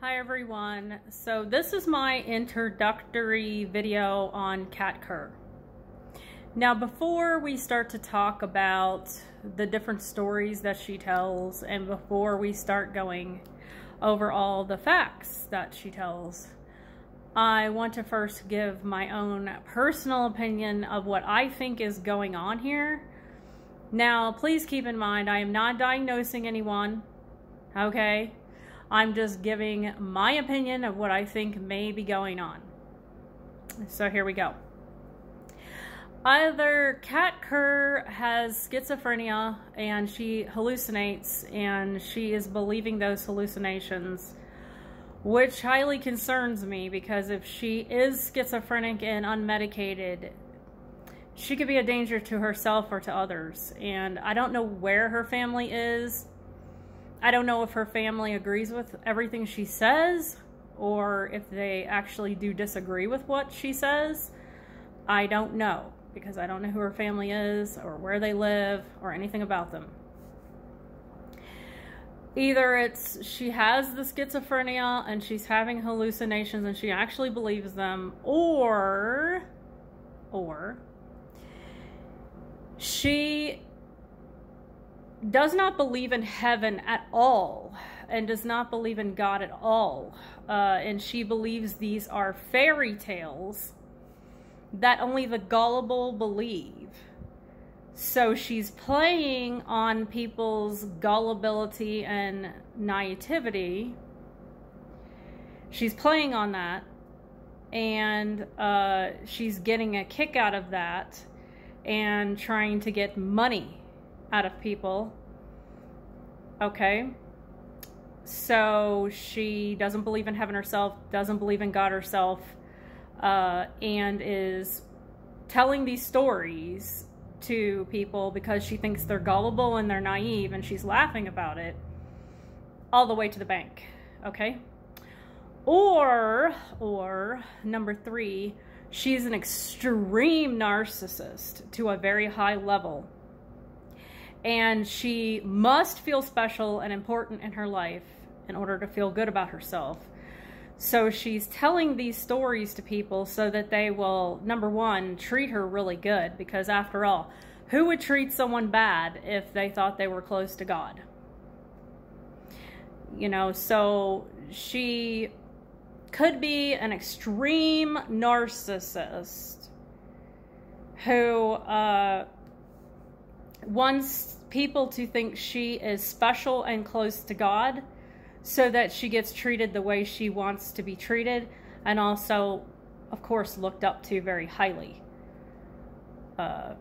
Hi everyone. So this is my introductory video on Kat Kerr. Now before we start to talk about the different stories that she tells and before we start going over all the facts that she tells, I want to first give my own personal opinion of what I think is going on here. Now please keep in mind I am not diagnosing anyone, okay? I'm just giving my opinion of what I think may be going on. So here we go. Either Kat Kerr has schizophrenia and she hallucinates and she is believing those hallucinations, which highly concerns me because if she is schizophrenic and unmedicated, she could be a danger to herself or to others. And I don't know where her family is. I don't know if her family agrees with everything she says or if they actually do disagree with what she says. I don't know because I don't know who her family is or where they live or anything about them. Either it's she has the schizophrenia and she's having hallucinations and she actually believes them or or she does not believe in heaven at all and does not believe in God at all. Uh, and she believes these are fairy tales that only the gullible believe. So she's playing on people's gullibility and naivety. She's playing on that. And uh, she's getting a kick out of that and trying to get money out of people. Okay. So she doesn't believe in heaven herself, doesn't believe in God herself, uh, and is telling these stories to people because she thinks they're gullible and they're naive and she's laughing about it all the way to the bank. Okay. Or, or number three, she's an extreme narcissist to a very high level and she must feel special and important in her life in order to feel good about herself. So she's telling these stories to people so that they will, number one, treat her really good. Because after all, who would treat someone bad if they thought they were close to God? You know, so she could be an extreme narcissist who uh, wants people to think she is special and close to God so that she gets treated the way she wants to be treated and also, of course, looked up to very highly. Uh,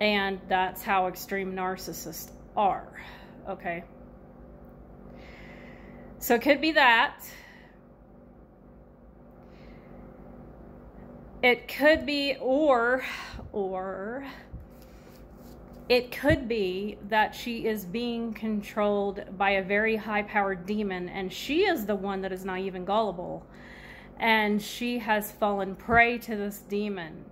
and that's how extreme narcissists are. Okay. So it could be that. It could be, or, or, it could be that she is being controlled by a very high powered demon, and she is the one that is naive and gullible. And she has fallen prey to this demon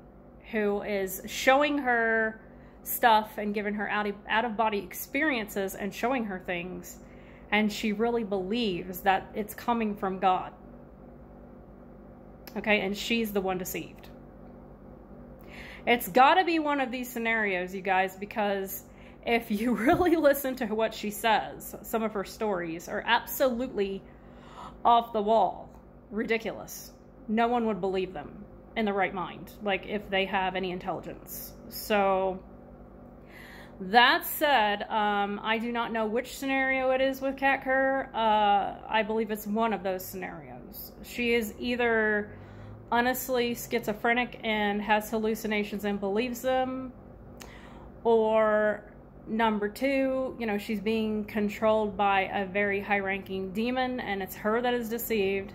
who is showing her stuff and giving her out of, out of body experiences and showing her things. And she really believes that it's coming from God. Okay, and she's the one deceived. It's got to be one of these scenarios, you guys, because if you really listen to what she says, some of her stories are absolutely off the wall, ridiculous. No one would believe them in the right mind, like if they have any intelligence. So, that said, um, I do not know which scenario it is with Kat Kerr. Uh, I believe it's one of those scenarios. She is either honestly schizophrenic and has hallucinations and believes them. Or number two, you know, she's being controlled by a very high ranking demon and it's her that is deceived.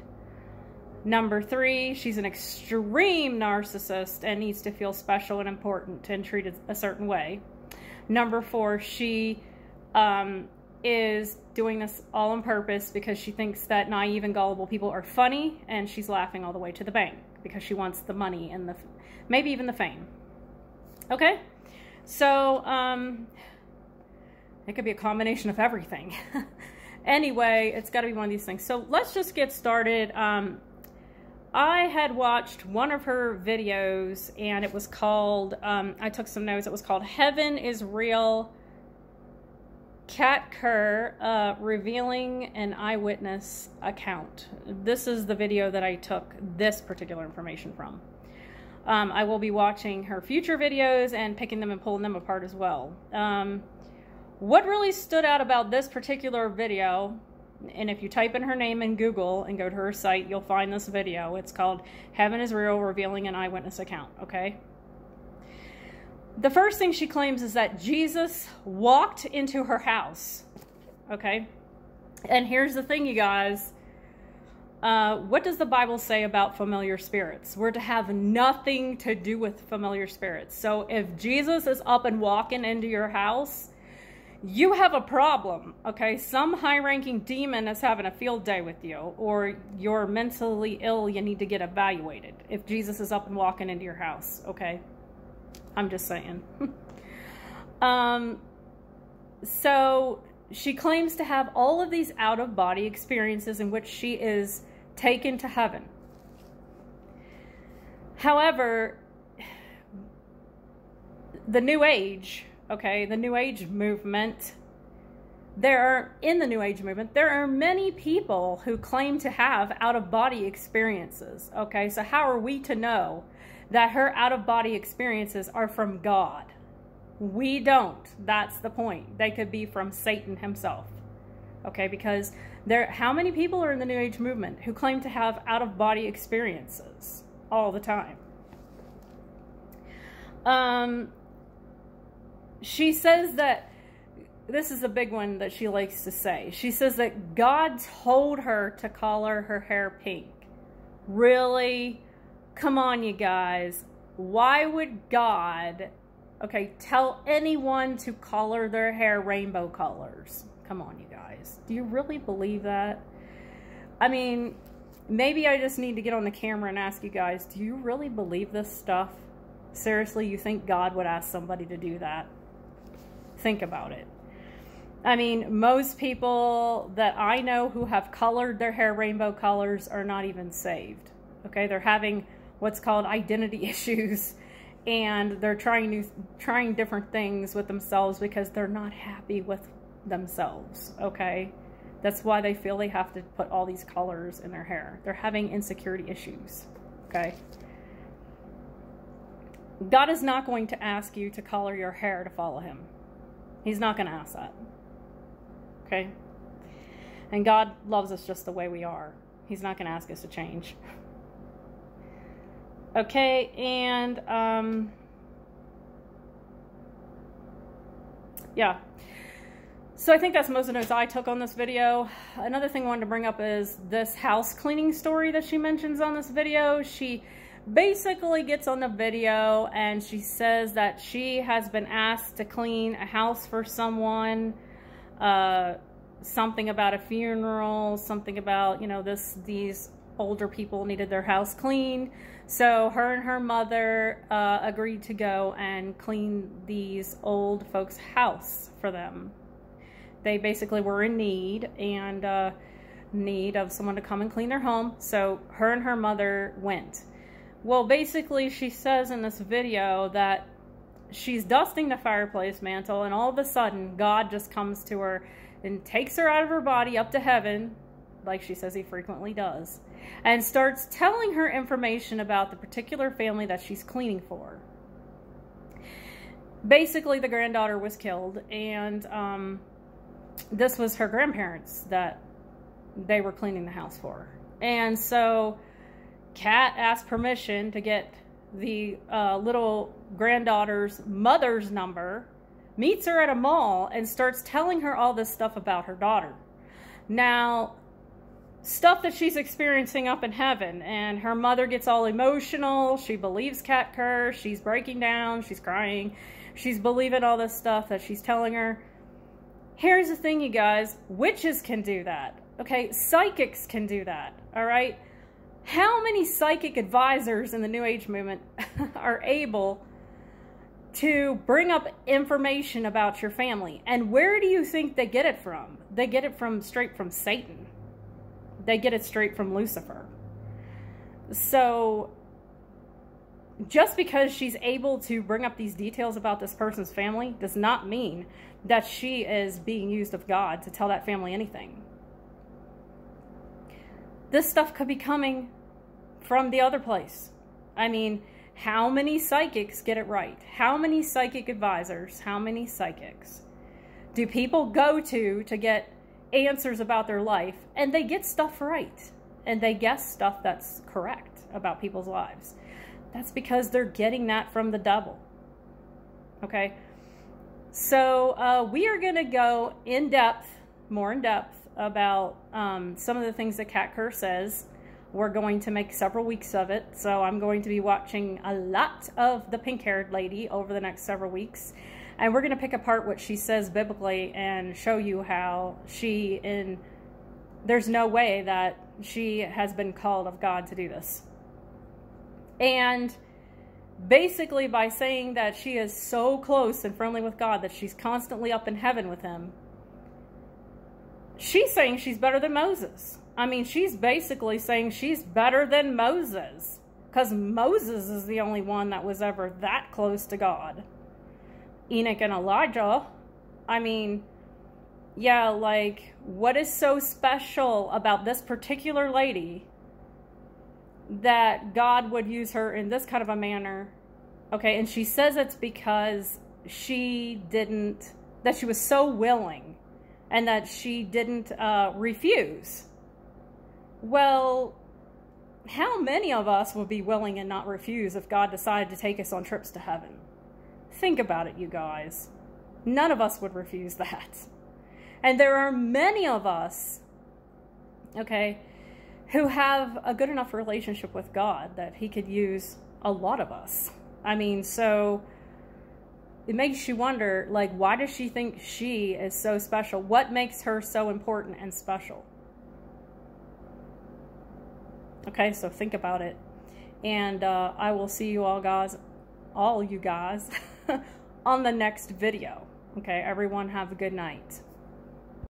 Number three, she's an extreme narcissist and needs to feel special and important and treated a certain way. Number four, she um, is doing this all on purpose because she thinks that naive and gullible people are funny and she's laughing all the way to the bank because she wants the money and the maybe even the fame. Okay? So, um, it could be a combination of everything. Anyway, it's got to be one of these things. So let's just get started. Um, I had watched one of her videos and it was called, um, I took some notes, it was called Heaven is Real Kat Kerr uh, revealing an eyewitness account. This is the video that I took this particular information from. Um, I will be watching her future videos and picking them and pulling them apart as well. Um, what really stood out about this particular video and if you type in her name in Google and go to her site, you'll find this video. It's called Heaven is Real Revealing an Eyewitness Account, okay? The first thing she claims is that Jesus walked into her house, okay? And here's the thing, you guys. Uh, what does the Bible say about familiar spirits? We're to have nothing to do with familiar spirits. So if Jesus is up and walking into your house, you have a problem, okay? Some high ranking demon is having a field day with you, or you're mentally ill, you need to get evaluated if Jesus is up and walking into your house, okay? I'm just saying. um, so she claims to have all of these out of body experiences in which she is taken to heaven. However, the New Age, okay, the New Age movement, there are, in the New Age movement, there are many people who claim to have out of body experiences, okay? So, how are we to know that her out of body experiences are from God? We don't. That's the point. They could be from Satan himself, okay? Because there, how many people are in the New Age movement who claim to have out of body experiences all the time? Um, she says that this is a big one that she likes to say. She says that God told her to color her hair pink. Really? Come on, you guys. Why would God, okay, tell anyone to color their hair rainbow colors? Come on, you guys. Do you really believe that? I mean, maybe I just need to get on the camera and ask you guys, do you really believe this stuff? Seriously, you think God would ask somebody to do that? Think about it. I mean, most people that I know who have colored their hair rainbow colors are not even saved. Okay, they're having what's called identity issues and they're trying new trying different things with themselves because they're not happy with themselves, okay? That's why they feel they have to put all these colors in their hair. They're having insecurity issues, okay? God is not going to ask you to color your hair to follow him. He's not going to ask that. Okay? And God loves us just the way we are. He's not going to ask us to change. Okay, and um, yeah. So I think that's most of the notes I took on this video. Another thing I wanted to bring up is this house cleaning story that she mentions on this video. She basically gets on the video and she says that she has been asked to clean a house for someone, uh, something about a funeral, something about, you know, this these older people needed their house cleaned. So her and her mother uh, agreed to go and clean these old folks' house for them. They basically were in need and uh, need of someone to come and clean their home. So her and her mother went. Well, basically, she says in this video that she's dusting the fireplace mantle, and all of a sudden, God just comes to her and takes her out of her body up to heaven, like she says he frequently does, and starts telling her information about the particular family that she's cleaning for. Basically, the granddaughter was killed, and um, this was her grandparents that they were cleaning the house for. And so Kat asked permission to get the uh, little granddaughter's mother's number, meets her at a mall, and starts telling her all this stuff about her daughter. Now, stuff that she's experiencing up in heaven, and her mother gets all emotional. She believes Kat Kerr. She's breaking down. She's crying. She's believing all this stuff that she's telling her. Here's the thing, you guys witches can do that. Okay, psychics can do that. All right how many psychic advisors in the New Age movement are able to bring up information about your family. And where do you think they get it from? They get it from straight from Satan. They get it straight from Lucifer. So just because she's able to bring up these details about this person's family does not mean that she is being used of God to tell that family anything. This stuff could be coming from the other place. I mean, how many psychics get it right? How many psychic advisors, how many psychics do people go to to get answers about their life and they get stuff right and they guess stuff that's correct about people's lives? That's because they're getting that from the devil. Okay? So uh, we are going to go in depth, more in depth, about um, some of the things that Kat Kerr says we're going to make several weeks of it. So I'm going to be watching a lot of the pink haired lady over the next several weeks. And we're going to pick apart what she says biblically and show you how she, in there's no way that she has been called of God to do this. And basically, by saying that she is so close and friendly with God that she's constantly up in heaven with Him, she's saying she's better than Moses. I mean, she's basically saying she's better than Moses because Moses is the only one that was ever that close to God. Enoch and Elijah, I mean, yeah, like, what is so special about this particular lady that God would use her in this kind of a manner? Okay, and she says it's because she didn't, that she was so willing and that she didn't uh, refuse well, how many of us would be willing and not refuse if God decided to take us on trips to heaven? Think about it, you guys. None of us would refuse that. And there are many of us, okay, who have a good enough relationship with God that He could use a lot of us. I mean, so it makes you wonder, like, why does she think she is so special? What makes her so important and special? Okay, so think about it. And uh, I will see you all guys, all you guys, on the next video. Okay, everyone have a good night.